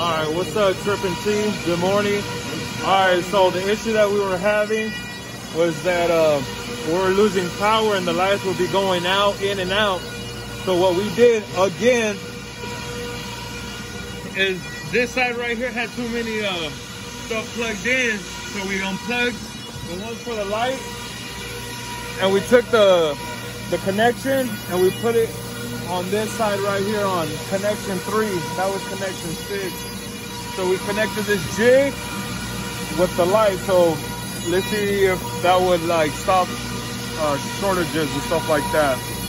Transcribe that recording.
All right, what's up, TrippNT? Good morning. All right, so the issue that we were having was that uh, we were losing power and the lights would be going out, in and out. So what we did again is this side right here had too many uh, stuff plugged in, so we unplugged the ones for the light, and we took the the connection and we put it on this side right here on connection three. That was connection six. So we connected this jig with the light. So let's see if that would like stop uh, shortages and stuff like that.